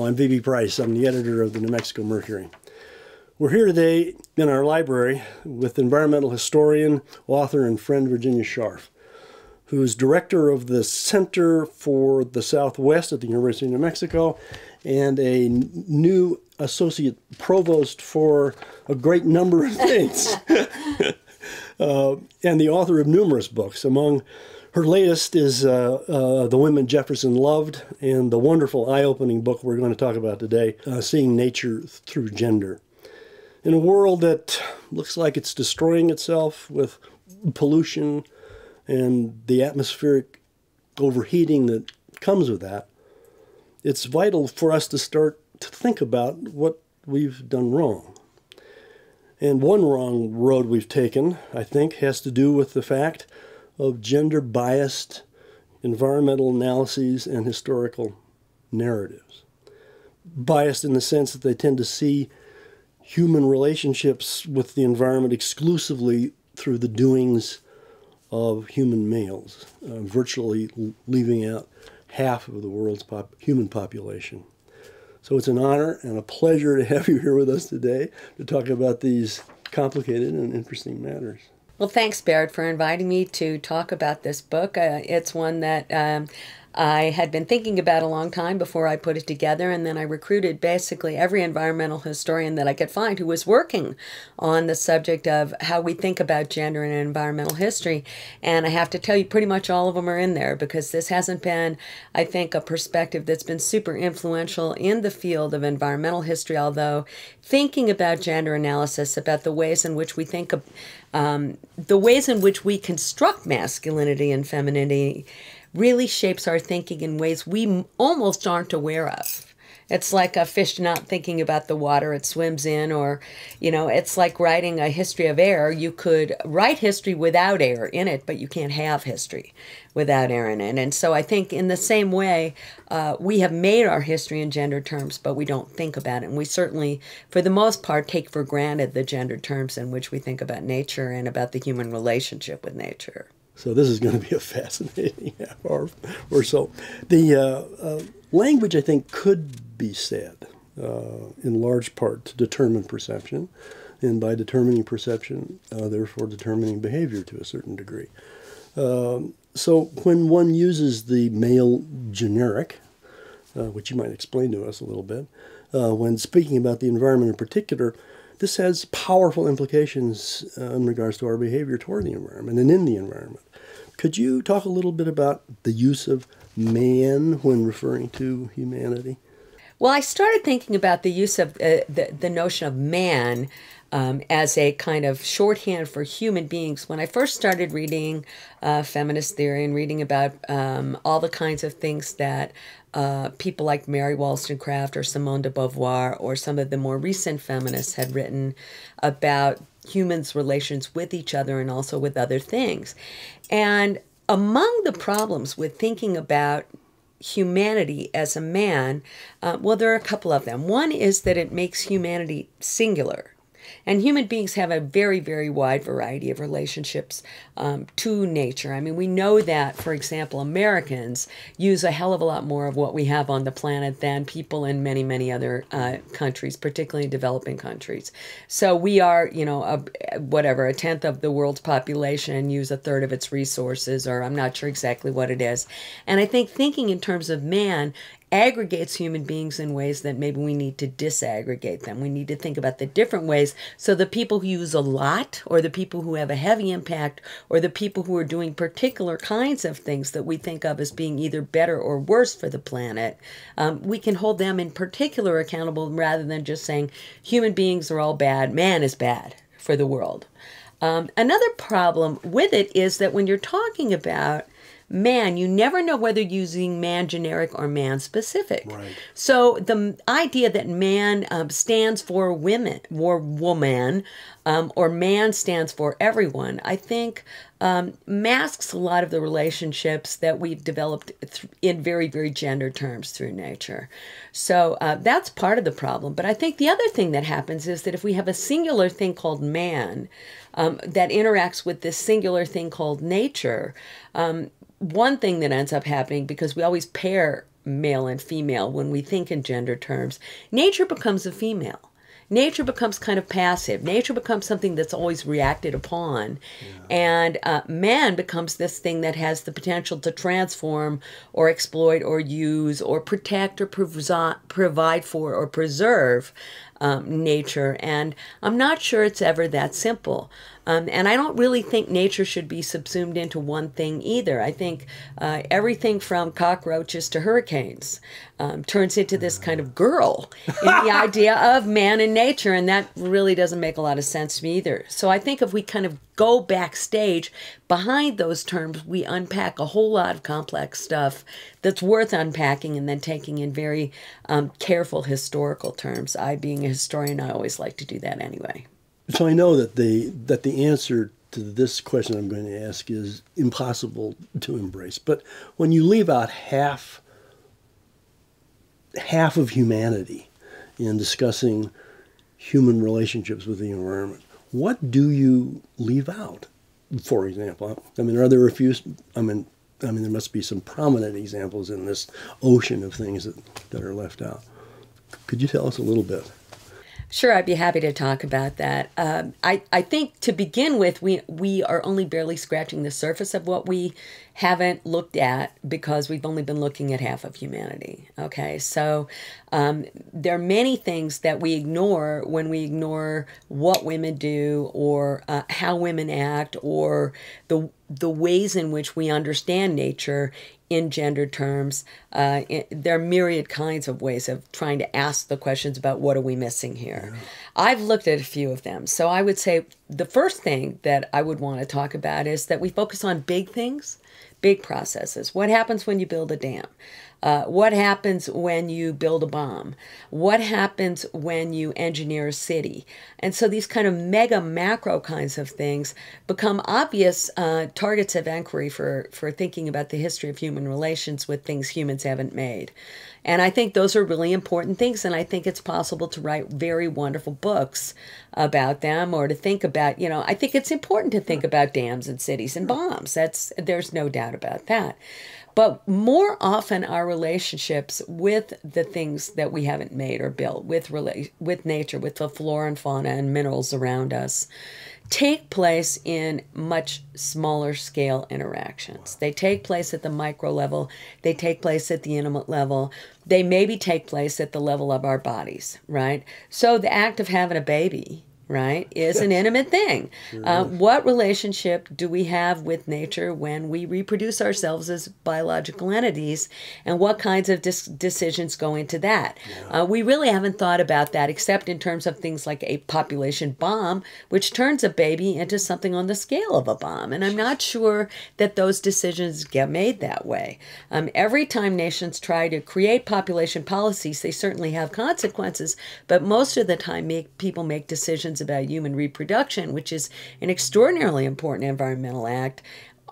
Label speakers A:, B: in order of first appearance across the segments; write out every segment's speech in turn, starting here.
A: Hello, I'm V.B. Price. I'm the editor of the New Mexico Mercury. We're here today in our library with environmental historian, author, and friend Virginia Scharff, who is director of the Center for the Southwest at the University of New Mexico and a new associate provost for a great number of things, uh, and the author of numerous books. Among her latest is uh, uh, The Women Jefferson Loved, and the wonderful eye opening book we're going to talk about today, uh, Seeing Nature Through Gender. In a world that looks like it's destroying itself with pollution and the atmospheric overheating that comes with that, it's vital for us to start to think about what we've done wrong. And one wrong road we've taken, I think, has to do with the fact of gender biased environmental analyses and historical narratives. Biased in the sense that they tend to see human relationships with the environment exclusively through the doings of human males, uh, virtually leaving out half of the world's pop- human population. So it's an honor and a pleasure to have you here with us today to talk about these complicated and interesting matters.
B: Well, thanks, Baird, for inviting me to talk about this book. Uh, it's one that um, I had been thinking about a long time before I put it together, and then I recruited basically every environmental historian that I could find who was working on the subject of how we think about gender in environmental history. And I have to tell you, pretty much all of them are in there because this hasn't been, I think, a perspective that's been super influential in the field of environmental history, although thinking about gender analysis, about the ways in which we think of um, the ways in which we construct masculinity and femininity really shapes our thinking in ways we almost aren't aware of. It's like a fish not thinking about the water it swims in, or, you know, it's like writing a history of air. You could write history without air in it, but you can't have history without air in it. And so I think in the same way, uh, we have made our history in gender terms, but we don't think about it. And we certainly, for the most part, take for granted the gender terms in which we think about nature and about the human relationship with nature.
A: So this is going to be a fascinating hour or so. The uh, uh, language, I think, could be said uh, in large part to determine perception, and by determining perception, uh, therefore determining behavior to a certain degree. Um, so when one uses the male generic, uh, which you might explain to us a little bit, uh, when speaking about the environment in particular, this has powerful implications in regards to our behavior toward the environment and in the environment. Could you talk a little bit about the use of man when referring to humanity?
B: Well, I started thinking about the use of uh, the, the notion of man um, as a kind of shorthand for human beings. When I first started reading uh, feminist theory and reading about um, all the kinds of things that uh, people like Mary Wollstonecraft or Simone de Beauvoir or some of the more recent feminists had written about humans' relations with each other and also with other things. And among the problems with thinking about humanity as a man, uh, well, there are a couple of them. One is that it makes humanity singular. And human beings have a very, very wide variety of relationships um, to nature. I mean, we know that, for example, Americans use a hell of a lot more of what we have on the planet than people in many, many other uh, countries, particularly developing countries. So we are, you know, a, whatever, a tenth of the world's population use a third of its resources, or I'm not sure exactly what it is. And I think thinking in terms of man aggregates human beings in ways that maybe we need to disaggregate them. We need to think about the different ways. So the people who use a lot, or the people who have a heavy impact, or the people who are doing particular kinds of things that we think of as being either better or worse for the planet, um, we can hold them in particular accountable rather than just saying human beings are all bad, man is bad for the world. Um, another problem with it is that when you're talking about man, you never know whether using man generic or man specific.
A: Right.
B: So the idea that man um, stands for women or woman um, or man stands for everyone, I think um, masks a lot of the relationships that we've developed th- in very, very gender terms through nature. So uh, that's part of the problem. But I think the other thing that happens is that if we have a singular thing called man um, that interacts with this singular thing called nature, um, one thing that ends up happening because we always pair male and female when we think in gender terms, nature becomes a female nature becomes kind of passive. Nature becomes something that's always reacted upon. Yeah. And uh, man becomes this thing that has the potential to transform or exploit or use or protect or provi- provide for or preserve um, nature. And I'm not sure it's ever that simple. Um, and I don't really think nature should be subsumed into one thing either. I think uh, everything from cockroaches to hurricanes um, turns into this kind of girl in the idea of man and nature, and that really doesn't make a lot of sense to me either. So I think if we kind of go backstage behind those terms, we unpack a whole lot of complex stuff that's worth unpacking and then taking in very um, careful historical terms. I, being a historian, I always like to do that anyway.
A: So I know that the that the answer to this question I'm going to ask is impossible to embrace. But when you leave out half half of humanity in discussing human relationships with the environment, what do you leave out? For example, I mean, are there a few? I mean, I mean, there must be some prominent examples in this ocean of things that, that are left out. Could you tell us a little bit?
B: Sure, I'd be happy to talk about that. Um, I, I think to begin with, we we are only barely scratching the surface of what we haven't looked at because we've only been looking at half of humanity. Okay, so um, there are many things that we ignore when we ignore what women do or uh, how women act or the the ways in which we understand nature in gender terms. Uh, there are myriad kinds of ways of trying to ask the questions about what are we missing here. Yeah. I've looked at a few of them. So I would say the first thing that I would want to talk about is that we focus on big things, big processes. What happens when you build a dam? Uh, what happens when you build a bomb? What happens when you engineer a city? And so these kind of mega macro kinds of things become obvious uh, targets of inquiry for, for thinking about the history of human relations with things humans haven't made. And I think those are really important things. And I think it's possible to write very wonderful books about them or to think about, you know, I think it's important to think about dams and cities and bombs. That's, there's no doubt about that. But more often, our relationships with the things that we haven't made or built, with rela- with nature, with the flora and fauna and minerals around us, take place in much smaller scale interactions. They take place at the micro level, they take place at the intimate level, they maybe take place at the level of our bodies, right? So the act of having a baby right, is an intimate thing. Uh, what relationship do we have with nature when we reproduce ourselves as biological entities, and what kinds of dis- decisions go into that? Yeah. Uh, we really haven't thought about that except in terms of things like a population bomb, which turns a baby into something on the scale of a bomb. And I'm not sure that those decisions get made that way. Um, every time nations try to create population policies, they certainly have consequences, but most of the time, make, people make decisions about human reproduction, which is an extraordinarily important environmental act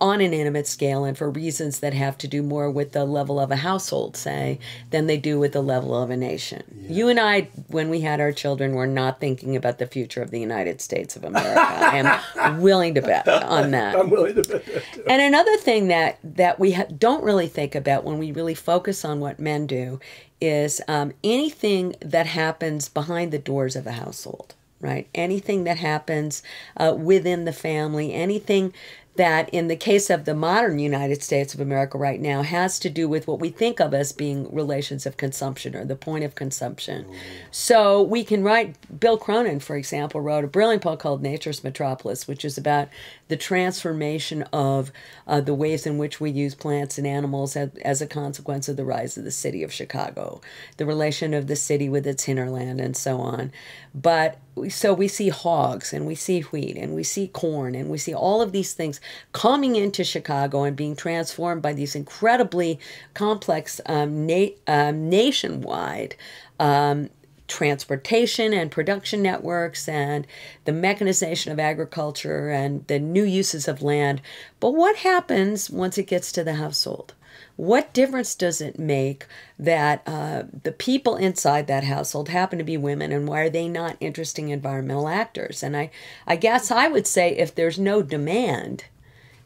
B: on an intimate scale and for reasons that have to do more with the level of a household, say, than they do with the level of a nation. Yeah. You and I, when we had our children, were not thinking about the future of the United States of America. I am willing to bet on that.
A: I'm willing to bet that. Too.
B: And another thing that, that we ha- don't really think about when we really focus on what men do is um, anything that happens behind the doors of a household right? Anything that happens uh, within the family, anything that, in the case of the modern United States of America right now, has to do with what we think of as being relations of consumption or the point of consumption. Mm. So we can write, Bill Cronon, for example, wrote a brilliant book called Nature's Metropolis, which is about the transformation of uh, the ways in which we use plants and animals as, as a consequence of the rise of the city of Chicago, the relation of the city with its hinterland, and so on. But so we see hogs and we see wheat and we see corn and we see all of these things coming into Chicago and being transformed by these incredibly complex um, na- um, nationwide um, transportation and production networks and the mechanization of agriculture and the new uses of land. But what happens once it gets to the household? What difference does it make that uh, the people inside that household happen to be women, and why are they not interesting environmental actors? And I, I guess I would say if there's no demand,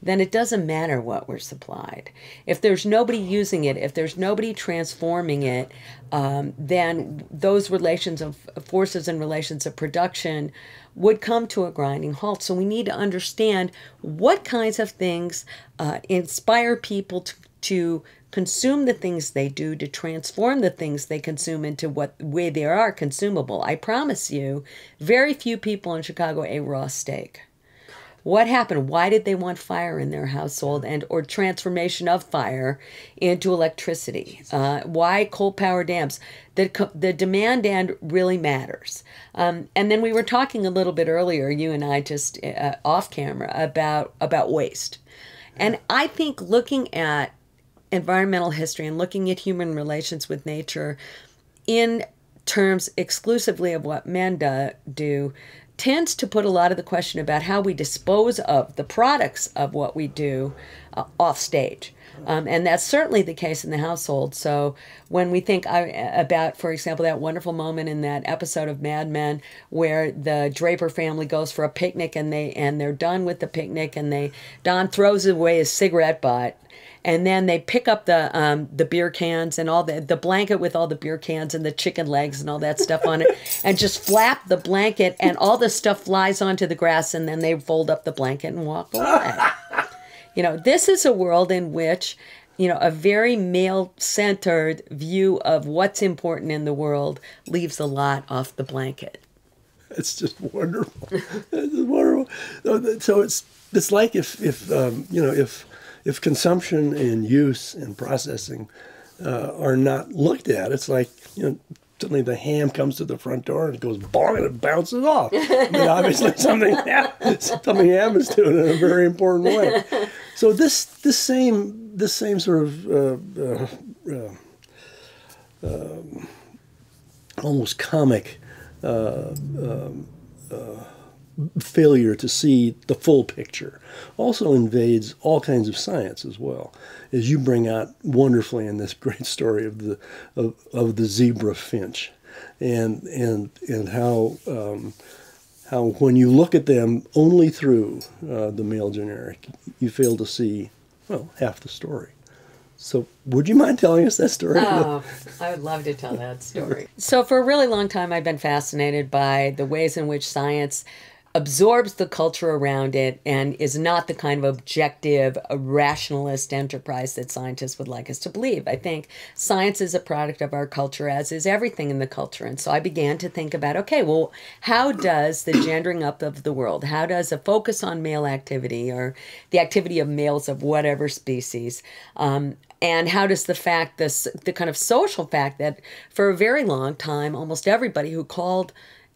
B: then it doesn't matter what we're supplied. If there's nobody using it, if there's nobody transforming it, um, then those relations of forces and relations of production would come to a grinding halt. So we need to understand what kinds of things uh, inspire people to, to consume the things they do, to transform the things they consume into what way they are consumable. I promise you, very few people in Chicago ate raw steak. What happened? Why did they want fire in their household and or transformation of fire into electricity? Uh, why coal power dams? The, the demand end really matters. Um, and then we were talking a little bit earlier, you and I just uh, off camera about about waste. And I think looking at environmental history and looking at human relations with nature in terms exclusively of what men do tends to put a lot of the question about how we dispose of the products of what we do uh, off stage. Um, and that's certainly the case in the household. So when we think about, for example, that wonderful moment in that episode of Mad Men where the Draper family goes for a picnic and they and they're done with the picnic and they Don throws away his cigarette butt and then they pick up the um, the beer cans and all the the blanket with all the beer cans and the chicken legs and all that stuff on it, and just flap the blanket, and all the stuff flies onto the grass, and then they fold up the blanket and walk away. you know, this is a world in which you know, a very male centered view of what's important in the world leaves a lot off the blanket.
A: It's just wonderful. it's wonderful. So it's it's like if if um, you know if if consumption and use and processing uh, are not looked at, it's like you know suddenly the ham comes to the front door and it goes bong and it bounces off. I mean, obviously something something happens to it in a very important way. So this this same this same sort of uh, uh, uh um, almost comic uh, um, uh, failure to see the full picture also invades all kinds of science as well as you bring out wonderfully in this great story of the of, of the zebra finch and and and how um, how when you look at them only through uh, the male generic you fail to see well half the story so, would you mind telling us that story?
B: Oh, I would love to tell that story. so, for a really long time, I've been fascinated by the ways in which science absorbs the culture around it and is not the kind of objective, rationalist enterprise that scientists would like us to believe. I think science is a product of our culture, as is everything in the culture. And so I began to think about okay, well, how does the gendering up of the world, how does a focus on male activity or the activity of males of whatever species, um, and how does the fact this the kind of social fact that for a very long time almost everybody who called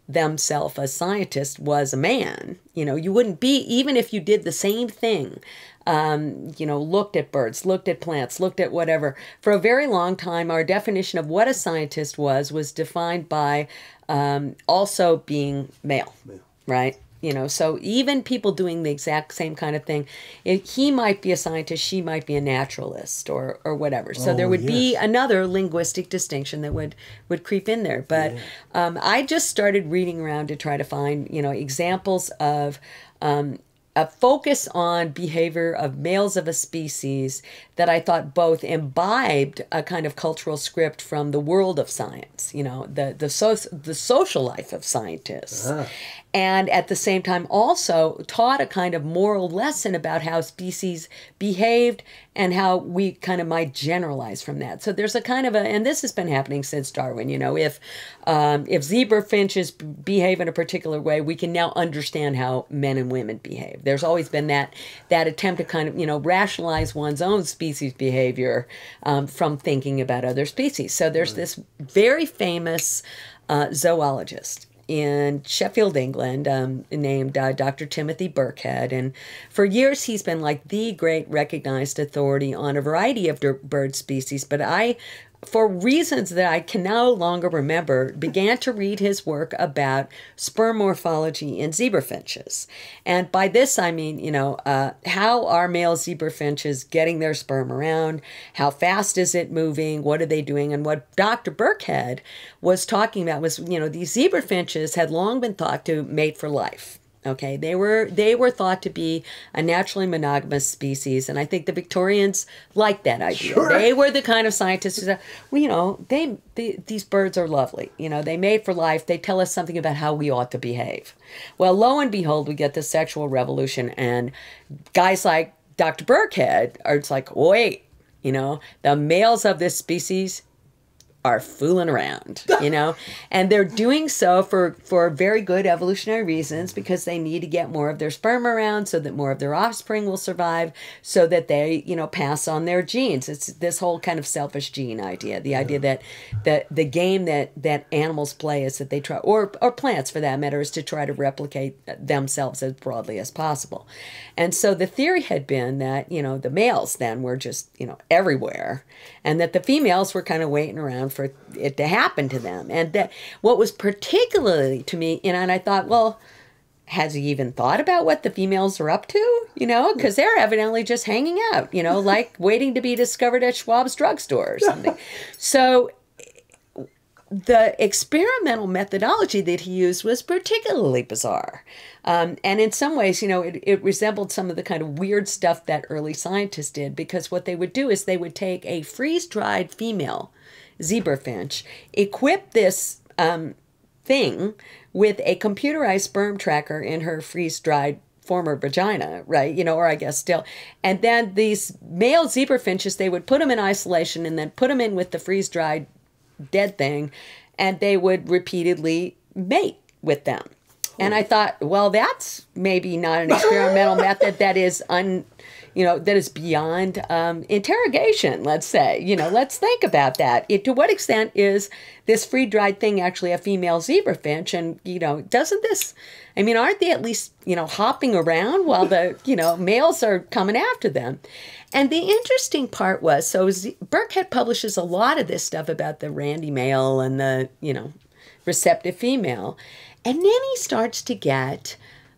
B: themselves a scientist was a man. You know, you wouldn't be, even if you did the same thing, um, you know, looked at birds, looked at plants, looked at whatever. For a very long time, our definition of what a scientist was was defined by um, also being male, male. right? You know so even people doing the exact same kind of thing it, he might be a scientist she might be a naturalist or or whatever so oh, there would yes. be another linguistic distinction that would would creep in there but yeah. um, i just started reading around to try to find you know examples of um, a focus on behavior of males of a species that I thought both imbibed a kind of cultural script from the world of science, you know, the the so, the social life of scientists, uh-huh and at the same time also taught a kind of moral lesson about how species behaved and how we kind of might generalize from that. So there's a kind of a, and this has been happening since Darwin. You know, if um, if zebra finches behave in a particular way, we can now understand how men and women behave. There's always been that that attempt to kind of you know rationalize one's own species behavior um, from thinking about other species. So there's right. this very famous uh, zoologist in Sheffield, England, um, named uh, Dr. Timothy Birkhead. And for years, he's been like the great recognized authority on a variety of bird species. But I for reasons that I can no longer remember, began to read his work about sperm morphology in zebra finches. And by this, I mean, you know, uh, how are male zebra finches getting their sperm around? How fast is it moving? What are they doing? And what Dr. Birkhead was talking about was, you know, these zebra finches had long been thought to mate for life Okay, they were they were thought to be a naturally monogamous species, and I think the Victorians liked that idea.
A: Sure.
B: They were the kind of scientists who said, "Well, you know, they, they these birds are lovely. You know, they made for life. They tell us something about how we ought to behave." Well, lo and behold, we get the sexual revolution, and guys like Dr. Birkhead are it's like, wait, you know, the males of this species are fooling around, you know, and they're doing so for for very good evolutionary reasons because they need to get more of their sperm around so that more of their offspring will survive, so that they you know pass on their genes. It's this whole kind of selfish gene idea, the idea that that the game that that animals play is that they try, or or plants for that matter, is to try to replicate themselves as broadly as possible, and so the theory had been that you know the males then were just you know everywhere, and that the females were kind of waiting around for it to happen to them. And that what was particularly to me, you know, and I thought, well, has he even thought about what the females are up to? You know, because they're evidently just hanging out, you know, like waiting to be discovered at Schwab's drugstore or something. so the experimental methodology that he used was particularly bizarre. Um, and in some ways, you know, it, it resembled some of the kind of weird stuff that early scientists did because what they would do is they would take a freeze dried female zebra finch, equip this um, thing with a computerized sperm tracker in her freeze dried former vagina, right? You know, or I guess still. And then these male zebra finches, they would put them in isolation and then put them in with the freeze dried dead thing, and they would repeatedly mate with them. And I thought, well, that's maybe not an experimental method that is un, you know, that is beyond um, interrogation. Let's say, you know, let's think about that. It, to what extent is this free dried thing actually a female zebra finch? And you know, doesn't this? I mean, aren't they at least you know hopping around while the you know males are coming after them? And the interesting part was, so Z- Birkhead publishes a lot of this stuff about the randy male and the you know receptive female. And then he starts to get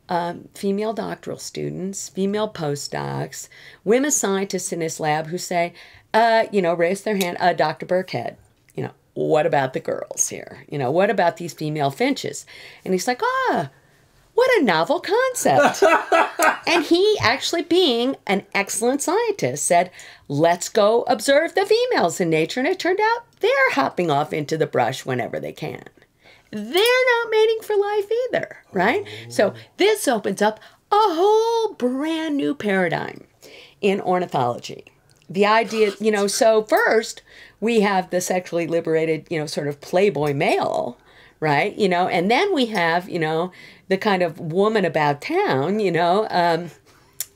B: um, female doctoral students, female postdocs, women scientists in his lab who say, uh, you know, raise their hand, uh, Dr. Birkhead, you know, what about the girls here? You know, what about these female finches? And he's like, ah, what a novel concept. and he, actually being an excellent scientist, said, let's go observe the females in nature. And it turned out they're hopping off into the brush whenever they can they're not mating for life either, right? So this opens up a whole brand new paradigm in ornithology. The idea, you know, so first we have the sexually liberated, you know, sort of playboy male, right? You know, and then we have, you know, the kind of woman about town, you know, um,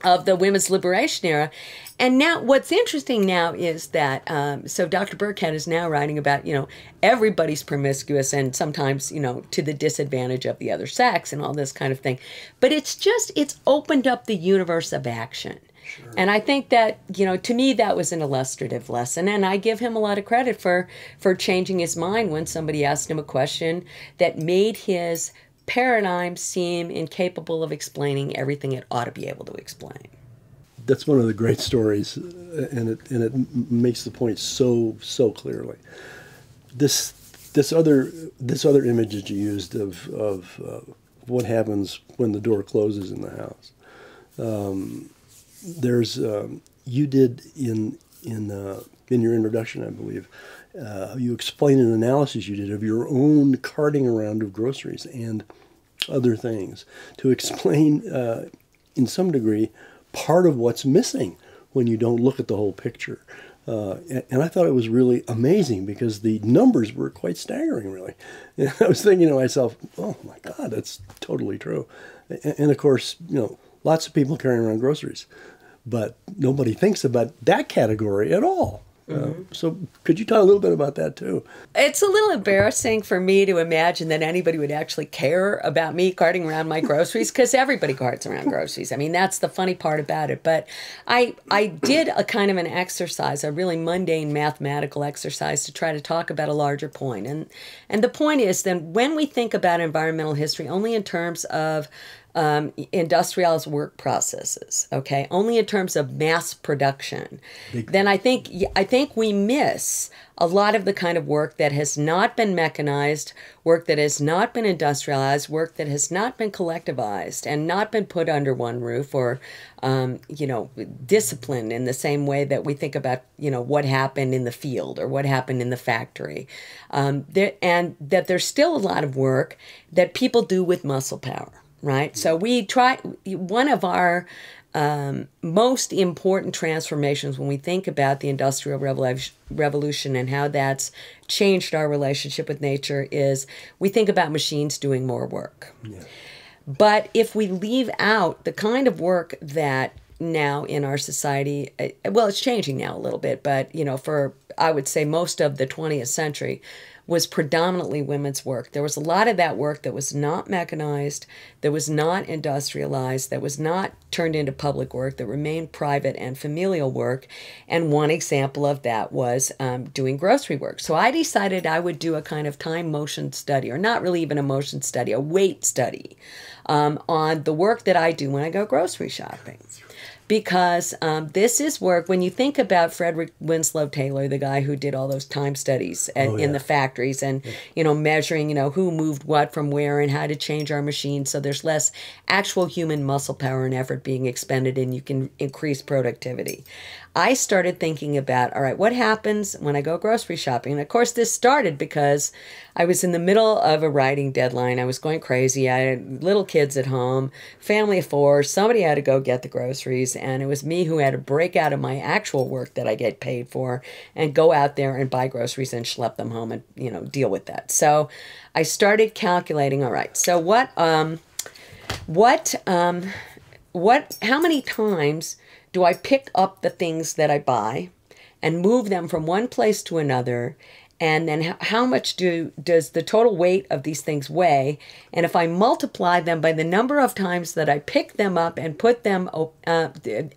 B: of the women's liberation era. And now, what's interesting now is that um, so Dr. Birkhead is now writing about you know everybody's promiscuous and sometimes you know to the disadvantage of the other sex and all this kind of thing, but it's just it's opened up the universe of action. Sure. And I think that you know to me that was an illustrative lesson, and I give him a lot of credit for for changing his mind when somebody asked him a question that made his paradigm seem incapable of explaining everything it ought to be able to explain
A: that's one of the great stories, and it and it makes the point so so clearly. This this other this other image that you used of of uh, what happens when the door closes in the house. Um, there's um, you did in in uh, in your introduction, I believe. Uh, you explain an analysis you did of your own carting around of groceries and other things to explain, uh, in some degree, part of what's missing when you don't look at the whole picture. Uh, and, I thought it was really amazing because the numbers were quite staggering, really. And I was thinking to myself, oh my God, that's totally true. And, and of course, you know, lots of people carrying around groceries, but nobody thinks about that category at all. Mm-hmm. Uh, so, could you talk a little bit about that too?
B: It's a little embarrassing for me to imagine that anybody would actually care about me carting around my groceries because everybody carts around groceries. I mean, that's the funny part about it. But I, I did a kind of an exercise, a really mundane mathematical exercise to try to talk about a larger point. And, and the point is that when we think about environmental history only in terms of um, industrialized work processes. Okay, only in terms of mass production. then I think I think we miss a lot of the kind of work that has not been mechanized, work that has not been industrialized, work that has not been collectivized and not been put under one roof or, um, you know, disciplined in the same way that we think about, you know, what happened in the field or what happened in the factory. Um, there, and that there's still a lot of work that people do with muscle power right? So we try, one of our um, most important transformations when we think about the Industrial Revolution and how that's changed our relationship with nature is we think about machines doing more work. Yeah. But if we leave out the kind of work that now in our society, uh, well, it's changing now a little bit, but you know, for I would say most of the 20th century, was predominantly women's work. There was a lot of that work that was not mechanized, that was not industrialized, that was not turned into public work, that remained private and familial work. And one example of that was um, doing grocery work. So I decided I would do a kind of time motion study, or not really even a motion study, a weight study um, on the work that I do when I go grocery shopping because um, this is work when you think about Frederick Winslow Taylor, the guy who did all those time studies at, oh, yeah. in the factories and yeah. you know measuring you know who moved what from where and how to change our machines so there's less actual human muscle power and effort being expended and you can increase productivity. I started thinking about all right, what happens when I go grocery shopping? And of course, this started because I was in the middle of a writing deadline. I was going crazy. I had little kids at home, family of four. Somebody had to go get the groceries, and it was me who had to break out of my actual work that I get paid for and go out there and buy groceries and schlep them home and you know deal with that. So I started calculating. All right, so what um, what um, what how many times do I pick up the things that I buy and move them from one place to another? And then how much do does the total weight of these things weigh? And if I multiply them by the number of times that I pick them up and put them uh,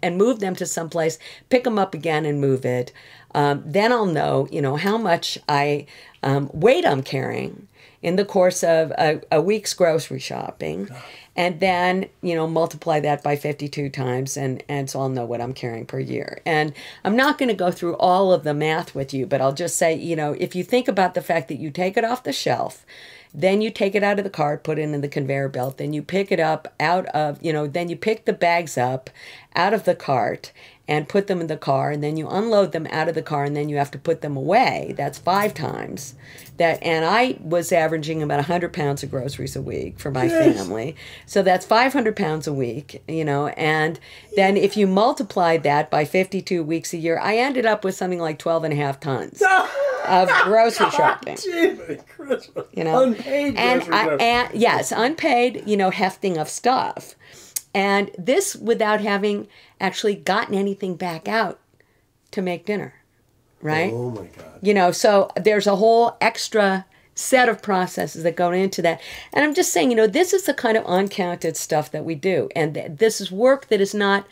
B: and move them to someplace, pick them up again and move it, um, then I'll know, you know, how much I um, weight I'm carrying in the course of a, a week's grocery shopping and then you know multiply that by 52 times and and so i'll know what i'm carrying per year. And i'm not going to go through all of the math with you but i'll just say you know if you think about the fact that you take it off the shelf then you take it out of the cart put it in the conveyor belt then you pick it up out of you know then you pick the bags up out of the cart and put them in the car and then you unload them out of the car and then you have to put them away. That's five times. That and i was averaging about 100 pounds of groceries a week for my yes. family. So that's 500 pounds a week you know and then if you multiply that by 52 weeks a year i ended up with something like 12 and a half tons of grocery shopping. You know?
A: Unpaid
B: and, I, and yes unpaid you know hefting of stuff. And this without having actually gotten anything back out to make dinner, right?
A: Oh my God.
B: You know, so there's a whole extra set of processes that go into that. And I'm just saying, you know, this is the kind of uncounted stuff that we do. And th- this is work that is not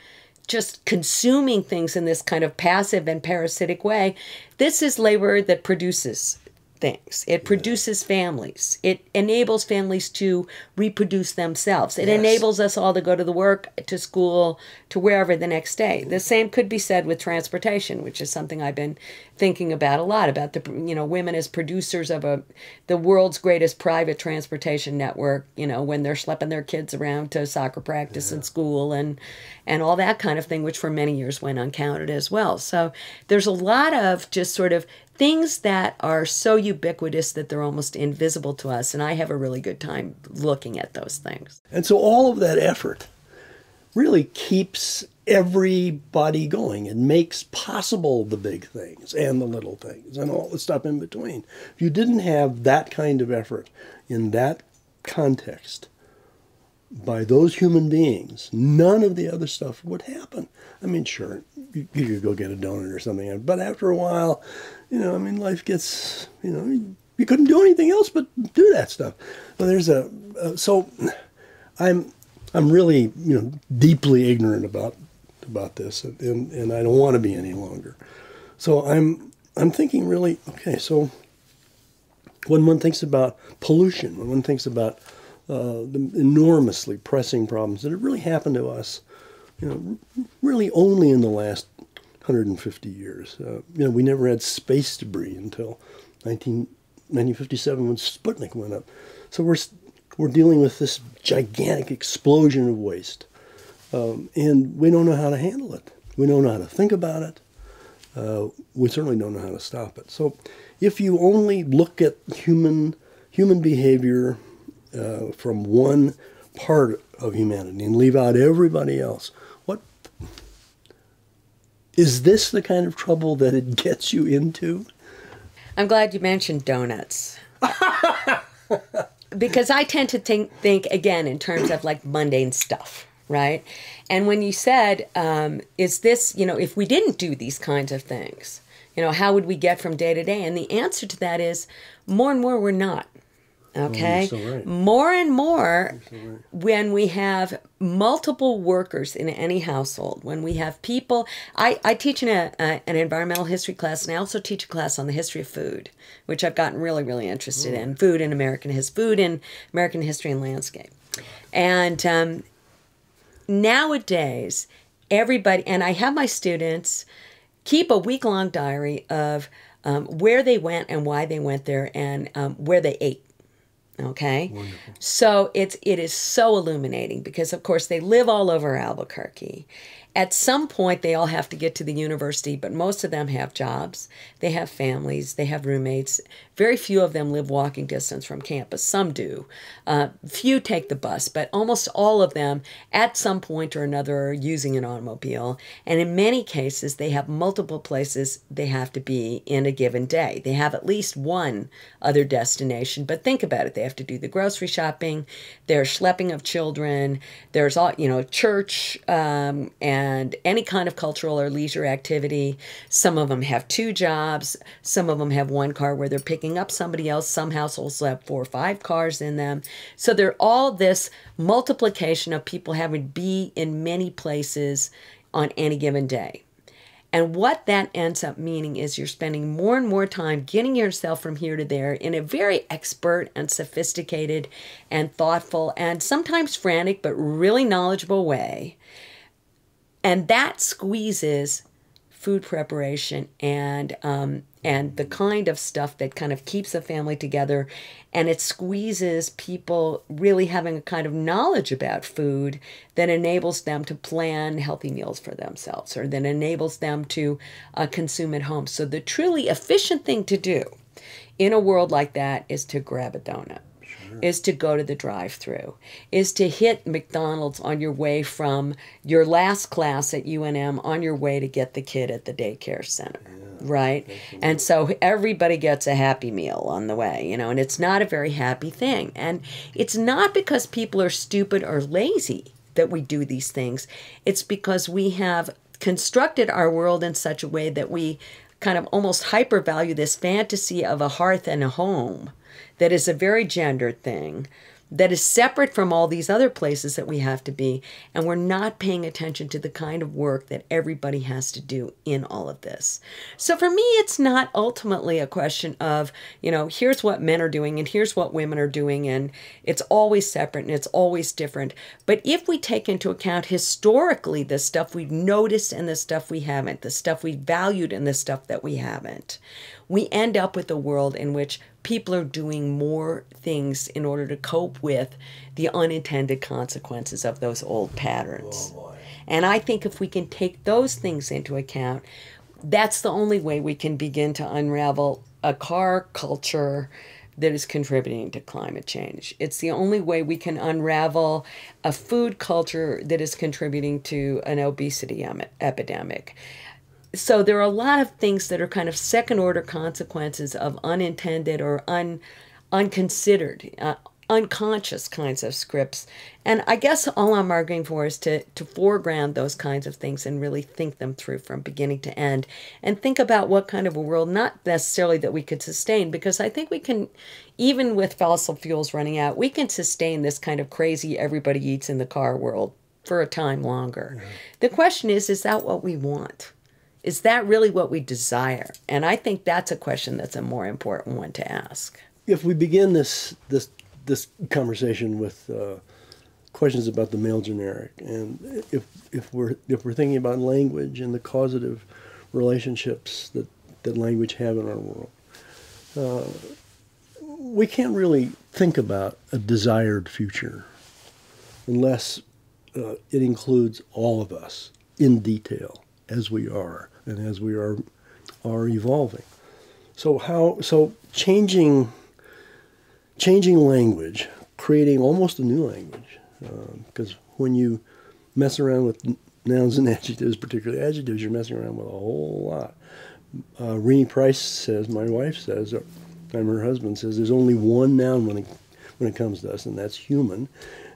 B: just consuming things in this kind of passive and parasitic way. This is labor that produces things. It produces families. It enables families to reproduce themselves. It yes. enables us all to go to the work, to school, to wherever the next day. The mm-hmm. same could be said with transportation, which is something I've been thinking about a lot about the you know women as producers of a the world's greatest private transportation network, you know, when they're schlepping their kids around to soccer practice yeah. and school and and all that kind of thing which for many years went uncounted as well. So there's a lot of just sort of things that are so ubiquitous that they're almost invisible to us. And I have a really good time looking at those things.
A: And so all of that effort really keeps everybody going and makes possible the big things and the little things and all the stuff in between. If you didn't have that kind of effort in that context, by those human beings, none of the other stuff would happen. I mean, sure, you, you could go get a donut or something, but after a while, you know, I mean, life gets, you know, you couldn't do anything else but do that stuff. Well, there's a, so I'm, I'm really, you know, deeply ignorant about, about this, and, and I don't want to be any longer. So I'm, I'm thinking really, okay, so when one thinks about pollution, when one thinks about uh, the enormously pressing problems that have really happened to us, you know, really only in the last 150 years. Uh, you know, we never had space debris until 19, 1957 when Sputnik went up. So we're we're dealing with this gigantic explosion of waste, um, and we don't know how to handle it. We don't know how to think about it. Uh, we certainly don't know how to stop it. So, if you only look at human human behavior uh, from one part of humanity and leave out everybody else, what is this the kind of trouble that it gets you into?
B: I'm glad you mentioned donuts. because I tend to think, think again in terms of like mundane stuff, right? And when you said, um, is this, you know, if we didn't do these kinds of things, you know, how would we get from day to day? And the answer to that is more and more we're not. Okay.
A: so right.
B: More and more when we have multiple workers in any household, when we have people, I, I teach in a, a, an environmental history class and I also teach a class on the history of food, which I've gotten really, really interested in food in American his food in American history and landscape. And um, nowadays, everybody, and I have my students keep a week long diary of um, where they went and why they went there and um, where they ate okay?
A: Wonderful.
B: so it's it is so illuminating because of course they live all over albuquerque. At some point they all have to get to the university but most of them have jobs. They have families. They have roommates very few of them live walking distance from campus. Some do. Uh, few take the bus but almost all of them at some point or another are using an automobile. And in many cases they have multiple places they have to be in a given day. They have at least one other destination but think about it. They have to do the grocery shopping. There's schlepping of children. There's all you know church um, and any kind of cultural or leisure activity. Some of them have two jobs. Some of them have one car where they're picking up somebody else. Some households have four or five cars in them. So they're all this multiplication of people having to be in many places on any given day. And what that ends up meaning is you're spending more and more time getting yourself from here to there in a very expert and sophisticated and thoughtful and sometimes frantic but really knowledgeable way. And that squeezes food preparation and um, and the kind of stuff that kind of keeps a family together. And it squeezes people really having a kind of knowledge about food that enables them to plan healthy meals for themselves or that enables them to uh, consume at home. So the truly efficient thing to do in a world like that is to grab a donut Mm-hmm. is to go to the drive through, is to hit McDonald's on your way from your last class at UNM on your way to get the kid at the daycare center. Right? And so everybody gets a happy meal on the way, you know, and it's not a very happy thing. And it's not because people are stupid or lazy that we do these things, it's because we have constructed our world in such a way that we kind of almost hypervalue this fantasy of a hearth and a home that is a very gendered thing that is separate from all these other places that we have to be and we're not paying attention to the kind of work that everybody has to do in all of this. So for me it's not ultimately a question of you know here's what men are doing and here's what women are doing and it's always separate and it's always different. But if we take into account historically the stuff we've noticed and the stuff we haven't the stuff we valued and the stuff that we haven't we end up with a world in which people are doing more things in order to cope with the unintended consequences of those old patterns. Oh, and I think if we can take those things into account, that's the only way we can begin to unravel a car culture that is contributing to climate change. It's the only way we can unravel a food culture that is contributing to an obesity epidemic so there are a lot of things that are kind of second order consequences of unintended or un unconsidered uh, unconscious kinds of scripts. And i guess all i'm arguing for is to to foreground those kinds of things and really think them through from beginning to end and think about what kind of a world not necessarily that we could sustain because i think we can even with fossil fuels running out we can sustain this kind of crazy everybody eats in the car world for a time longer. The question is is that what we want is that really what we desire? And I think that's a question that's a more important one to ask.
A: If we begin this this this conversation with uh, questions about the male generic, and if if we're if we're thinking about language and the causative relationships that that language have in our world, uh, we can't really think about a desired future unless uh, it includes all of us in detail as we are and as we are are evolving. So how so changing changing language, creating almost a new language, because uh, when you mess around with nouns and adjectives, particularly adjectives, you're messing around with a whole lot. Uh, Renee Price says, my wife says, I'm her husband says, there's only one noun when it, when it comes to us, and that's human.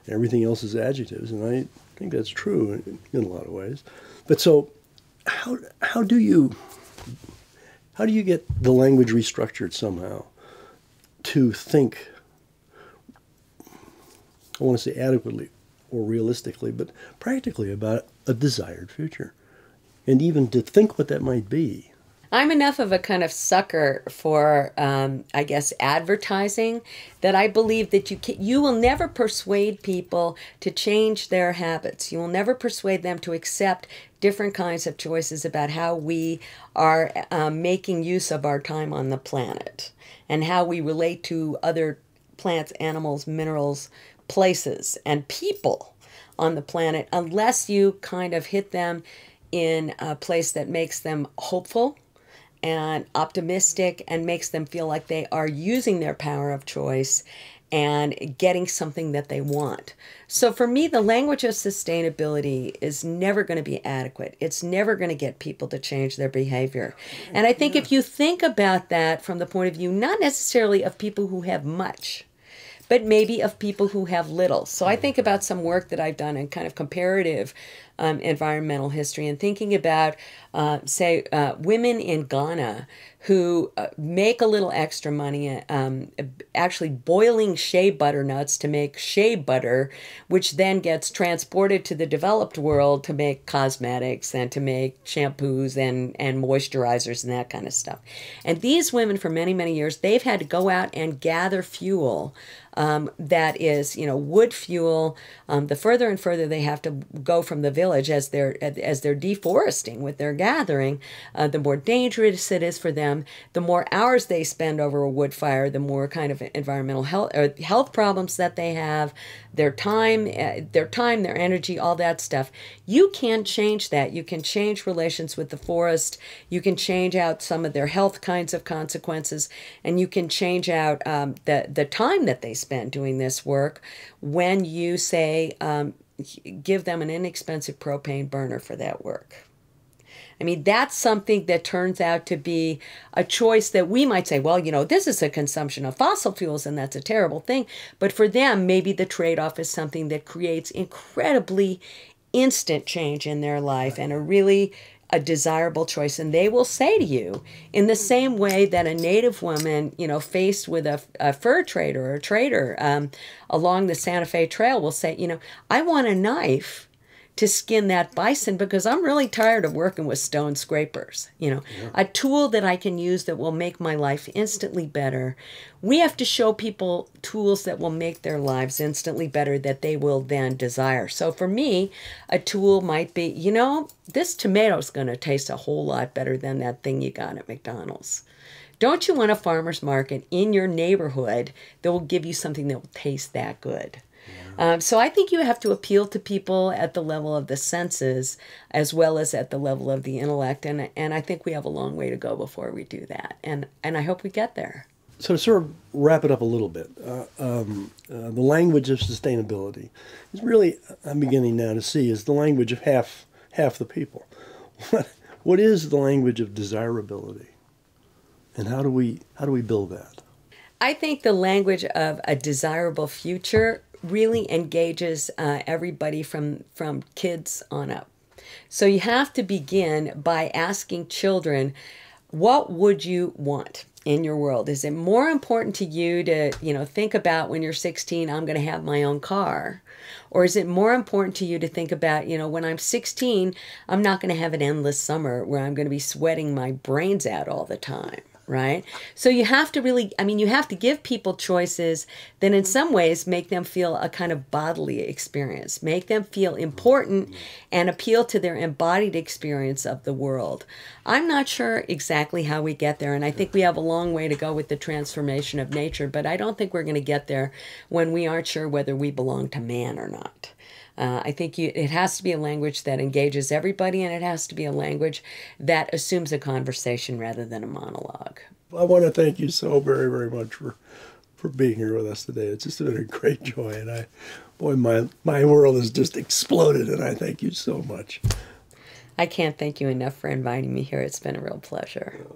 A: Everything else is adjectives, and I think that's true in, in a lot of ways. But so, how how do you how do you get the language restructured somehow to think? I want to say adequately or realistically, but practically about a desired future, and even to think what that might be.
B: I'm enough of a kind of sucker for, um, I guess, advertising that I believe that you can, you will never persuade people to change their habits. You will never persuade them to accept different kinds of choices about how we are um, making use of our time on the planet and how we relate to other plants, animals, minerals, places, and people on the planet unless you kind of hit them in a place that makes them hopeful and optimistic and makes them feel like they are using their power of choice and getting something that they want. So for me, the language of sustainability is never going to be adequate. It's never going to get people to change their behavior. And I think if you think about that from the point of view, not necessarily of people who have much, but maybe of people who have little. So I think about some work that I've done in kind of comparative um, environmental history and thinking about, uh, say, uh, women in Ghana who uh, make a little extra money um, actually boiling shea butter nuts to make shea butter, which then gets transported to the developed world to make cosmetics and to make shampoos and, and moisturizers and that kind of stuff. And these women, for many, many years, they've had to go out and gather fuel um, that is, you know, wood fuel. Um, the further and further they have to go from the village as they're as they're deforesting with their gathering, uh, the more dangerous it is for them. The more hours they spend over a wood fire, the more kind of environmental health or health problems that they have. Their time, uh, their time, their energy, all that stuff. You can change that. You can change relations with the forest. You can change out some of their health kinds of consequences, and you can change out um, the the time that they spend spent doing this work when you say um, give them an inexpensive propane burner for that work. I mean, that's something that turns out to be a choice that we might say, well, you know, this is a consumption of fossil fuels and that's a terrible thing. But for them, maybe the trade off is something that creates incredibly instant change in their life and a really a desirable choice and they will say to you in the same way that a native woman you know faced with a, a fur trader or a trader um, along the santa fe trail will say you know i want a knife to skin that bison because I'm really tired of working with stone scrapers. You know, yeah. a tool that I can use that will make my life instantly better. We have to show people tools that will make their lives instantly better that they will then desire. So for me, a tool might be, you know, this tomato's going to taste a whole lot better than that thing you got at McDonald's. Don't you want a farmer's market in your neighborhood that will give you something that will taste that good? Um, so I think you have to appeal to people at the level of the senses as well as at the level of the intellect, and and I think we have a long way to go before we do that, and and I hope we get there.
A: So to sort of wrap it up a little bit, uh, um, uh, the language of sustainability is really I'm beginning now to see is the language of half half the people. What what is the language of desirability, and how do we how do we build that?
B: I think the language of a desirable future really engages uh, everybody from from kids on up. So you have to begin by asking children, what would you want in your world? Is it more important to you to, you know, think about when you're 16, I'm going to have my own car? Or is it more important to you to think about, you know, when I'm 16, I'm not going to have an endless summer where I'm going to be sweating my brains out all the time? Right? So you have to really, I mean, you have to give people choices that in some ways make them feel a kind of bodily experience, make them feel important and appeal to their embodied experience of the world. I'm not sure exactly how we get there, and I think we have a long way to go with the transformation of nature, but I don't think we're going to get there when we aren't sure whether we belong to man or not. Uh, I think you, it has to be a language that engages everybody, and it has to be a language that assumes a conversation rather than a monologue.
A: I want to thank you so very, very much for for being here with us today. It's just been a great joy, and I, boy, my my world has just exploded, and I thank you so much.
B: I can't thank you enough for inviting me here. It's been a real pleasure.